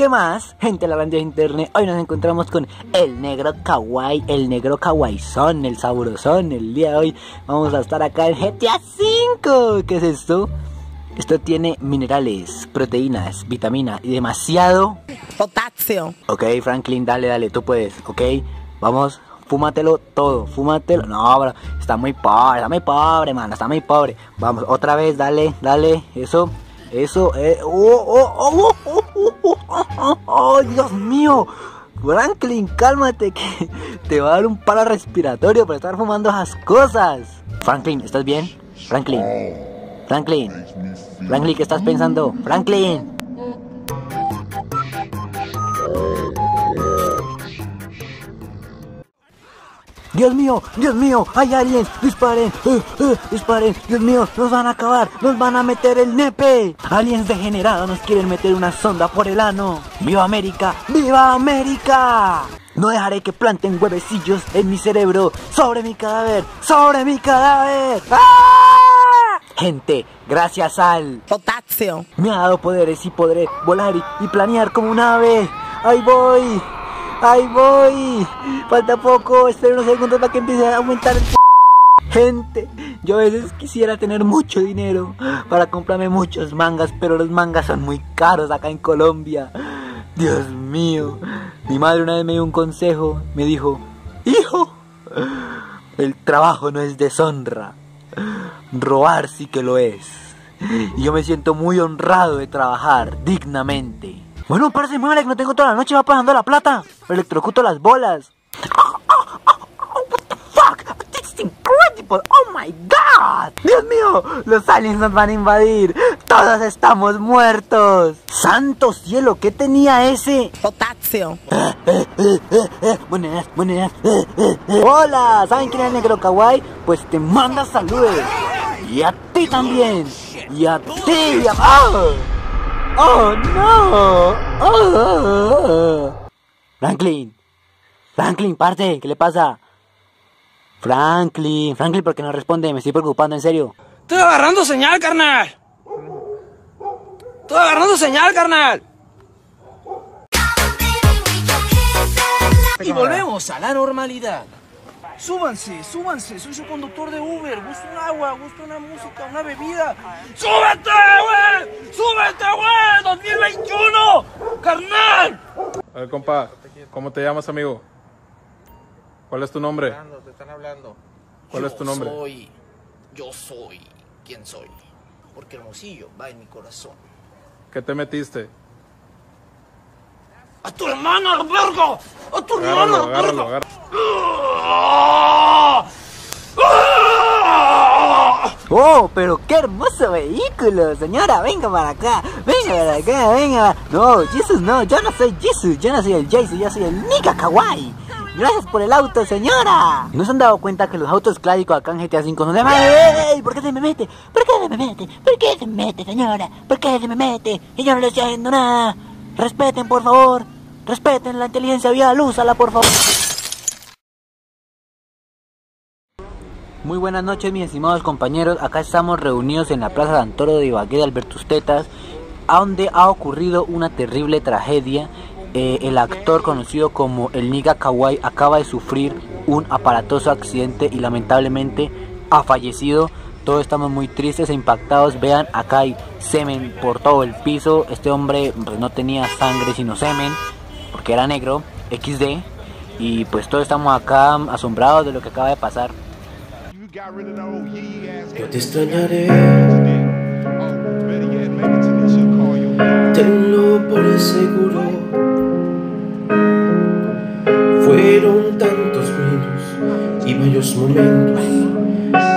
¿Qué más? Gente de la banda de internet, hoy nos encontramos con el negro kawaii, el negro kawaii-son, el sabrosón. El día de hoy vamos a estar acá en GTA V. ¿Qué es esto? Esto tiene minerales, proteínas, vitamina y demasiado potasio. Ok, Franklin, dale, dale, tú puedes, ok. Vamos, fúmatelo todo, fúmatelo. No, bro, está muy pobre, está muy pobre, mano, está muy pobre. Vamos, otra vez, dale, dale, eso, eso, eh. Oh, oh, oh, oh, oh, oh, oh, oh, Dios mío. Franklin, cálmate, que te va a dar un paro respiratorio por estar fumando esas cosas. Franklin, ¿estás bien? Franklin. Franklin. Franklin, ¿qué estás pensando? Franklin. Dios mío, Dios mío, hay aliens, disparen, uh, uh, disparen, Dios mío, nos van a acabar, nos van a meter el nepe. Aliens degenerados nos quieren meter una sonda por el ano. ¡Viva América! ¡Viva América! No dejaré que planten huevecillos en mi cerebro, sobre mi cadáver, sobre mi cadáver. ¡Ah! Gente, gracias al potasio, me ha dado poderes y podré volar y, y planear como un ave. ¡Ahí voy! ¡Ahí voy! Falta poco, espero unos segundos para que empiece a aumentar el Gente, yo a veces quisiera tener mucho dinero para comprarme muchos mangas, pero los mangas son muy caros acá en Colombia. Dios mío. Mi madre una vez me dio un consejo, me dijo, hijo, el trabajo no es deshonra, robar sí que lo es. Y yo me siento muy honrado de trabajar dignamente. Bueno, parece muy que no tengo toda la noche, va pasando la plata. Electrocuto las bolas. What the fuck? This is incredible. Oh my god. Dios mío, los aliens nos van a invadir. Todos estamos muertos. Santo cielo, ¿qué tenía ese? Potasio. monedas, monedas. Hola, ¿saben quién es el negro kawaii? Pues te manda saludos. Y a ti también. Y a ti. Y a... ¡Oh! ¡Oh, no! Oh. Franklin. Franklin, parte. ¿Qué le pasa? Franklin. Franklin, ¿por qué no responde? Me estoy preocupando, en serio. Estoy agarrando señal, carnal. Estoy agarrando señal, carnal. Y volvemos a la normalidad. Súbanse, súbanse, soy su conductor de Uber. Gusto un agua, gusto una música, una bebida. ¡Súbete, güey! ¡Súbete, güey! ¡2021! ¡Carnal! A ver, compa, ¿cómo te llamas, amigo? ¿Cuál es tu nombre? Te están hablando. ¿Cuál es tu nombre? Yo soy. Yo soy. ¿Quién soy? Porque Hermosillo va en mi corazón. ¿Qué te metiste? ¡A tu hermana, verga! ¡A tu Agárralo, hermana, agárralo, verga! Oh, pero qué hermoso vehículo, señora. Venga para acá, venga para acá, venga. No, Jesus no, yo no soy Jesus, yo no soy el Jesus, yo soy el Nika Kawaii. Gracias por el auto, señora. ¿No se han dado cuenta que los autos clásicos acá en GTA V son de... ¡Ey! ¿Por qué se me mete? ¿Por qué se me mete? ¿Por qué se me mete, señora? ¿Por qué se me mete? Y yo no le estoy haciendo nada. Respeten, por favor. Respeten la inteligencia vial, úsala, por favor. Muy buenas noches, mis estimados compañeros. Acá estamos reunidos en la Plaza de Antoro de Ibagué de Albertus Tetas, donde ha ocurrido una terrible tragedia. Eh, el actor conocido como el Niga Kawaii acaba de sufrir un aparatoso accidente y lamentablemente ha fallecido. Todos estamos muy tristes e impactados. Vean, acá hay semen por todo el piso. Este hombre pues, no tenía sangre sino semen, porque era negro, XD. Y pues todos estamos acá asombrados de lo que acaba de pasar. Yo te extrañaré. Tenlo por seguro. Fueron tantos buenos y bellos momentos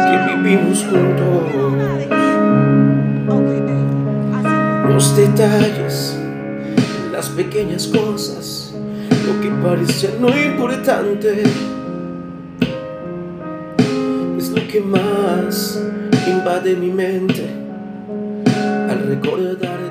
que vivimos juntos. Los detalles, las pequeñas cosas, lo que parecía no importante es lo que más invade mi mente al recordar